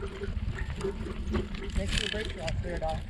Make sure the brakes are all cleared off.